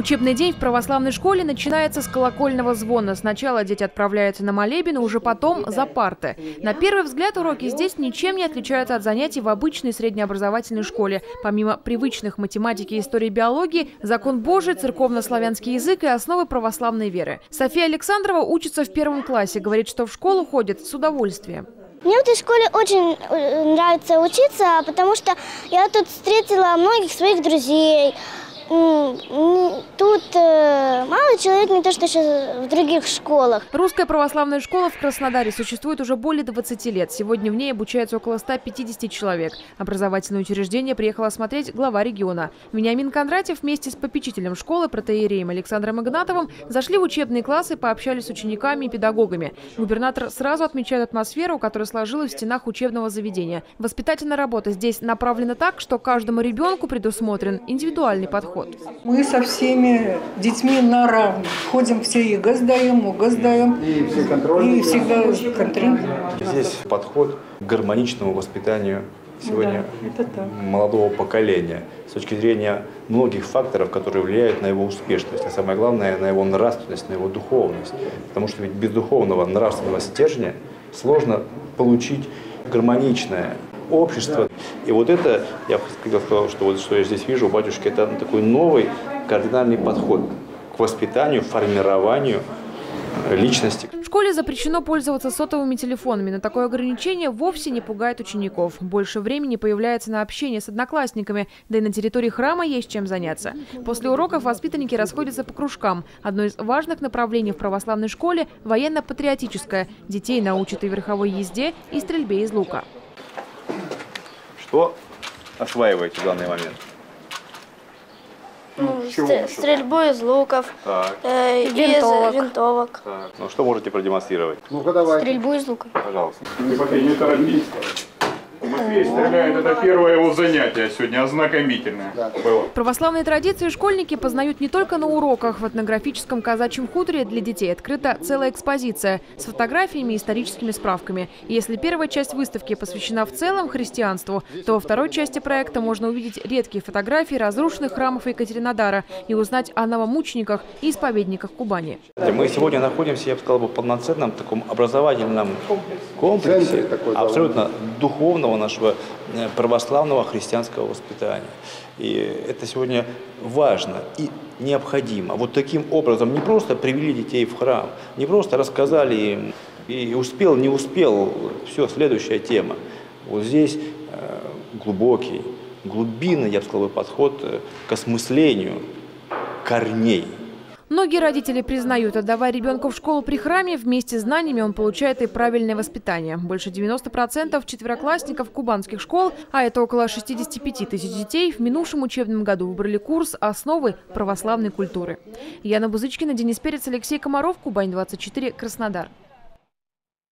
Учебный день в православной школе начинается с колокольного звона. Сначала дети отправляются на молебен, а уже потом за парты. На первый взгляд уроки здесь ничем не отличаются от занятий в обычной среднеобразовательной школе. Помимо привычных математики, истории, биологии, закон Божий, церковно-славянский язык и основы православной веры. София Александрова учится в первом классе. Говорит, что в школу ходит с удовольствием. Мне в этой школе очень э, нравится учиться, потому что я тут встретила многих своих друзей. Тут э, мало человек, не то что сейчас в других школах. Русская православная школа в Краснодаре существует уже более 20 лет. Сегодня в ней обучается около 150 человек. Образовательное учреждение приехал осмотреть глава региона. Вениамин Кондратьев вместе с попечителем школы, протеереем Александром Игнатовым, зашли в учебные классы, пообщались с учениками и педагогами. Губернатор сразу отмечает атмосферу, которая сложилась в стенах учебного заведения. Воспитательная работа здесь направлена так, что каждому ребенку предусмотрен индивидуальный подход подход. Мы со всеми детьми на равных. Ходим все и ГАЗ даем, УГАЗ даем. И, все и всегда контроль. Здесь подход к гармоничному воспитанию сегодня да, молодого поколения с точки зрения многих факторов, которые влияют на его успешность, а самое главное, на его нравственность, на его духовность. Потому что ведь без духовного нравственного стержня сложно получить гармоничное общество. И вот это, я хотел сказать, что вот что я здесь вижу у батюшки, это такой новый кардинальный подход к воспитанию, формированию личности. В школе запрещено пользоваться сотовыми телефонами, но такое ограничение вовсе не пугает учеников. Больше времени появляется на общение с одноклассниками, да и на территории храма есть чем заняться. После уроков воспитанники расходятся по кружкам. Одно из важных направлений в православной школе – военно-патриотическое. Детей научат и верховой езде, и стрельбе из лука. Что осваиваете в данный момент? Ну, стрельбу из луков, так. Э, винтовок. из винтовок. Так. Ну что можете продемонстрировать? Ну-ка давай. Стрельбу из лука. Пожалуйста. Не торопись. Матвей стреляет, это первое его занятие сегодня, ознакомительное было. Православные традиции школьники познают не только на уроках. В этнографическом казачьем хуторе для детей открыта целая экспозиция с фотографиями и историческими справками. И если первая часть выставки посвящена в целом христианству, то во второй части проекта можно увидеть редкие фотографии разрушенных храмов Екатеринодара и узнать о новомучениках и исповедниках Кубани. Мы сегодня находимся, я бы сказал, в полноценном таком образовательном комплексе, абсолютно духовного нашего э, православного христианского воспитания. И это сегодня важно и необходимо. Вот таким образом не просто привели детей в храм, не просто рассказали им, и успел, не успел, все, следующая тема. Вот здесь э, глубокий, глубинный, я бы сказал, подход э, к осмыслению корней – Многие родители признают, отдавая ребенка в школу при храме, вместе с знаниями он получает и правильное воспитание. Больше 90% четвероклассников кубанских школ, а это около 65 тысяч детей, в минувшем учебном году выбрали курс «Основы православной культуры». Яна Бузычкина, Денис Перец, Алексей Комаров, Кубань-24, Краснодар.